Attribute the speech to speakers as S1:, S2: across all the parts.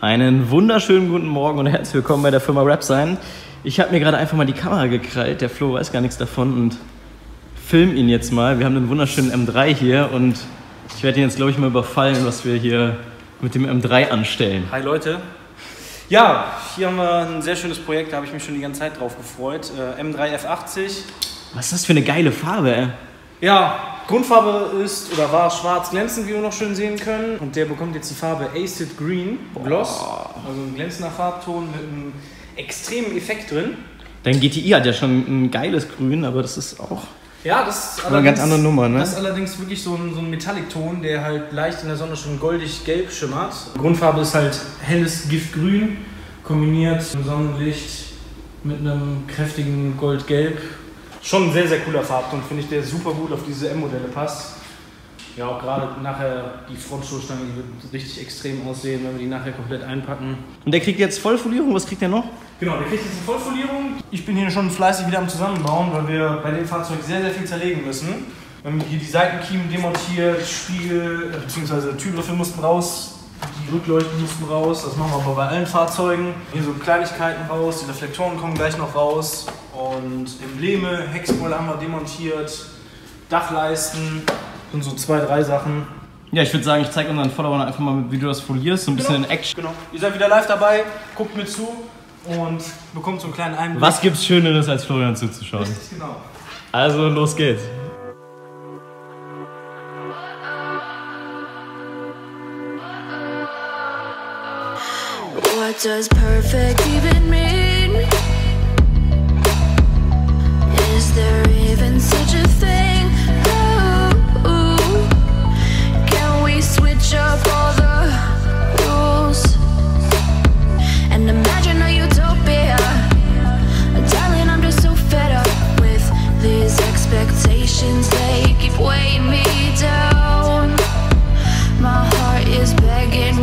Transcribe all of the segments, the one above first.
S1: Einen wunderschönen guten Morgen und herzlich willkommen bei der Firma Rap sein. Ich habe mir gerade einfach mal die Kamera gekrallt, der Flo weiß gar nichts davon und film ihn jetzt mal. Wir haben den wunderschönen M3 hier und ich werde ihn jetzt, glaube ich, mal überfallen, was wir hier mit dem M3 anstellen.
S2: Hi Leute. Ja, hier haben wir ein sehr schönes Projekt, da habe ich mich schon die ganze Zeit drauf gefreut. Äh, M3 F80.
S1: Was ist das für eine geile Farbe, ey?
S2: Ja, Grundfarbe ist oder war schwarz glänzend, wie wir noch schön sehen können. Und der bekommt jetzt die Farbe Acid Green Gloss. Also ein glänzender Farbton mit einem extremen Effekt drin.
S1: Dein GTI hat ja schon ein geiles Grün, aber das ist auch
S2: Ja, das ist
S1: eine ganz andere Nummer, ne?
S2: Das ist allerdings wirklich so ein, so ein Metallic-Ton, der halt leicht in der Sonne schon goldig-gelb schimmert. Grundfarbe ist halt helles Giftgrün, kombiniert im Sonnenlicht mit einem kräftigen Goldgelb. Schon ein sehr, sehr cooler Farbton, finde ich, der super gut auf diese M-Modelle passt. Ja, auch gerade nachher die Frontstoßstange, die wird richtig extrem aussehen, wenn wir die nachher komplett einpacken.
S1: Und der kriegt jetzt Vollfolierung, was kriegt der noch?
S2: Genau, der kriegt jetzt eine Vollfolierung. Ich bin hier schon fleißig wieder am Zusammenbauen, weil wir bei dem Fahrzeug sehr, sehr viel zerlegen müssen. Wir haben hier die Seitenkiemen demontiert, Spiegel bzw. Türgriffe mussten raus, die Rückleuchten mussten raus. Das machen wir aber bei allen Fahrzeugen. Hier so Kleinigkeiten raus, die Reflektoren kommen gleich noch raus. Und Embleme, Heckspoiler haben wir demontiert, Dachleisten und so zwei, drei Sachen.
S1: Ja, ich würde sagen, ich zeige unseren Followern einfach mal, wie du das folierst, so ein bisschen in Action.
S2: Genau. Ihr seid wieder live dabei, guckt mir zu und bekommt so einen kleinen Einblick.
S1: Was gibt's Schöneres, als Florian zuzuschauen?
S2: Richtig, genau.
S1: Also, los geht's.
S3: What does perfect even mean?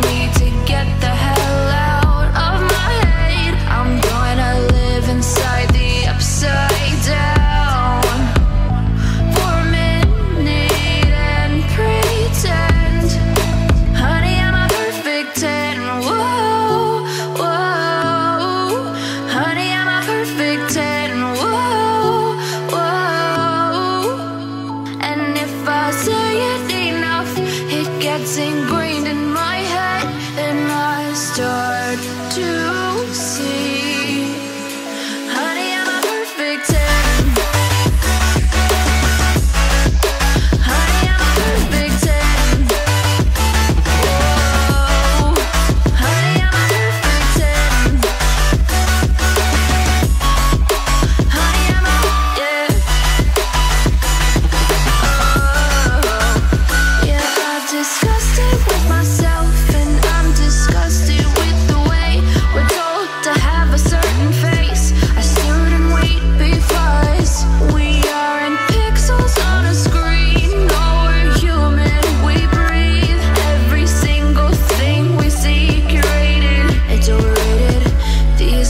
S3: need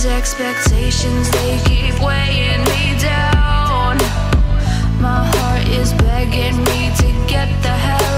S3: These expectations, they keep weighing me down. My heart is begging me to get the hell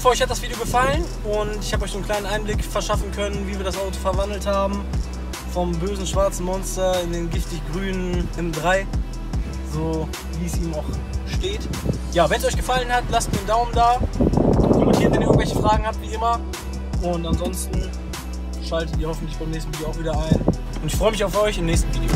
S2: euch hat das Video gefallen und ich habe euch einen kleinen Einblick verschaffen können, wie wir das Auto verwandelt haben. Vom bösen schwarzen Monster in den giftig grünen M3. So wie es ihm auch steht. Ja, wenn es euch gefallen hat, lasst mir einen Daumen da. Kommentiert, wenn ihr irgendwelche Fragen habt, wie immer. Und ansonsten schaltet ihr hoffentlich beim nächsten Video auch wieder ein. Und ich freue mich auf euch im nächsten Video.